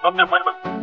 Book an appointment.